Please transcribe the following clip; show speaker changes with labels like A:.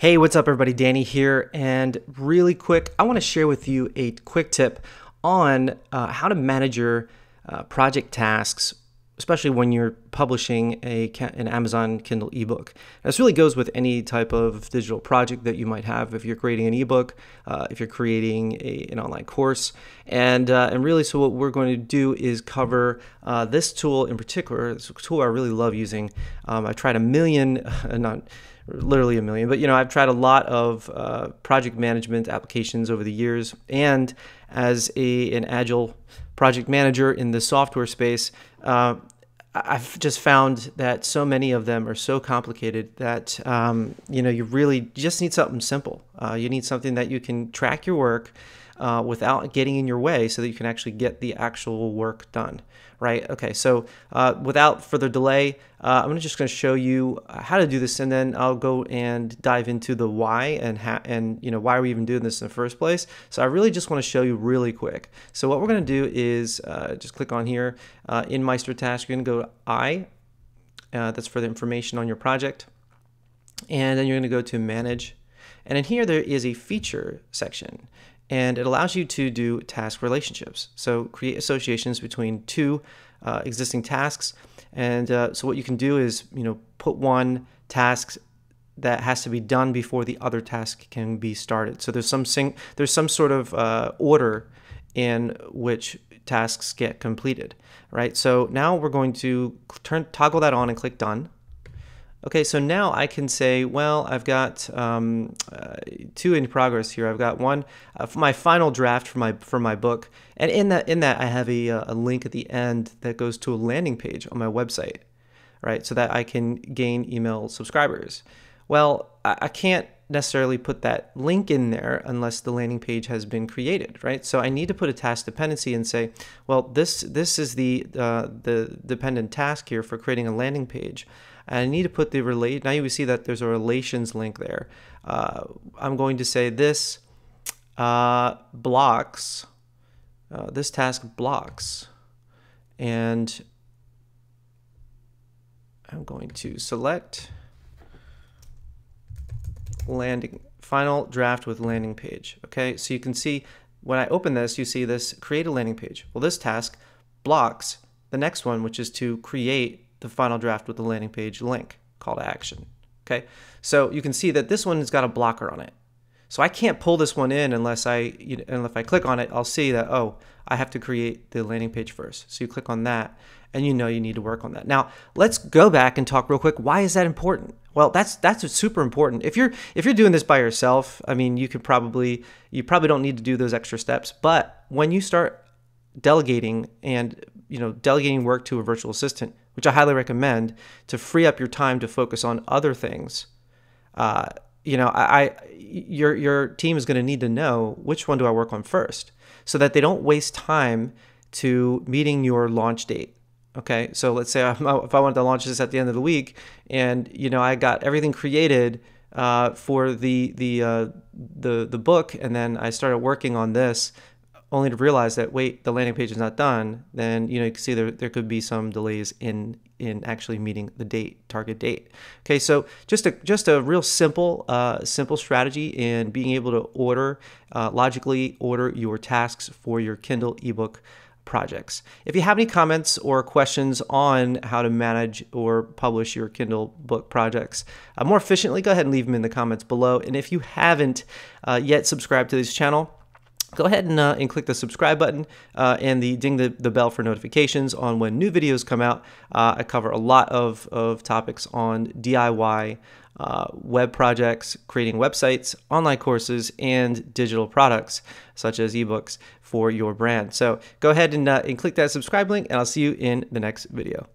A: Hey, what's up, everybody? Danny here. And really quick, I want to share with you a quick tip on uh, how to manage your uh, project tasks, especially when you're publishing a an Amazon Kindle ebook. This really goes with any type of digital project that you might have. If you're creating an ebook, uh, if you're creating a, an online course, and uh, and really, so what we're going to do is cover uh, this tool in particular. A tool I really love using. Um, I tried a million, not literally a million, but you know, I've tried a lot of uh, project management applications over the years, and as a an agile project manager in the software space, uh, I've just found that so many of them are so complicated that um, you know you really just need something simple. Uh, you need something that you can track your work uh, without getting in your way, so that you can actually get the actual work done right? Okay, so uh, without further delay, uh, I'm just going to show you how to do this, and then I'll go and dive into the why and how, and you know why are we even doing this in the first place. So I really just want to show you really quick. So what we're going to do is uh, just click on here uh, in MeisterTask. You're going to go to I. That's for the information on your project, and then you're going to go to Manage. And in here, there is a feature section and it allows you to do task relationships. So create associations between two uh, existing tasks. And uh, so what you can do is, you know, put one task that has to be done before the other task can be started. So there's some sing- there's some sort of uh, order in which tasks get completed, right? So now we're going to turn toggle that on and click done. Okay, so now I can say, well, I've got um, uh, two in progress here. I've got one uh, my final draft for my for my book, and in that in that I have a, uh, a link at the end that goes to a landing page on my website, right? So that I can gain email subscribers. Well, I, I can't necessarily put that link in there unless the landing page has been created, right? So I need to put a task dependency and say, well, this this is the uh, the dependent task here for creating a landing page. And I need to put the relate. Now you see that there's a relations link there. Uh, I'm going to say this uh, blocks. Uh, this task blocks, and I'm going to select landing final draft with landing page. Okay, so you can see when I open this, you see this create a landing page. Well, this task blocks the next one, which is to create the final draft with the landing page link, call to action. Okay, so you can see that this one has got a blocker on it. So I can't pull this one in unless I, you know, and if I click on it, I'll see that, oh, I have to create the landing page first. So you click on that and you know you need to work on that. Now, let's go back and talk real quick. Why is that important? Well, that's that's super important. If you're if you're doing this by yourself, I mean, you could probably you probably don't need to do those extra steps. But when you start delegating and you know delegating work to a virtual assistant, which I highly recommend to free up your time to focus on other things, uh, you know, I, I your your team is going to need to know which one do I work on first, so that they don't waste time to meeting your launch date. Okay, so let's say if I wanted to launch this at the end of the week, and you know I got everything created uh, for the the uh, the the book, and then I started working on this, only to realize that wait, the landing page is not done. Then you know you can see there there could be some delays in in actually meeting the date target date. Okay, so just a just a real simple uh, simple strategy in being able to order uh, logically order your tasks for your Kindle ebook projects. If you have any comments or questions on how to manage or publish your Kindle book projects uh, more efficiently, go ahead and leave them in the comments below. And if you haven't uh, yet subscribed to this channel, go ahead and, uh, and click the subscribe button uh, and the ding the, the bell for notifications on when new videos come out. Uh, I cover a lot of, of topics on DIY, uh, web projects, creating websites, online courses, and digital products such as ebooks for your brand. So go ahead and, uh, and click that subscribe link, and I'll see you in the next video.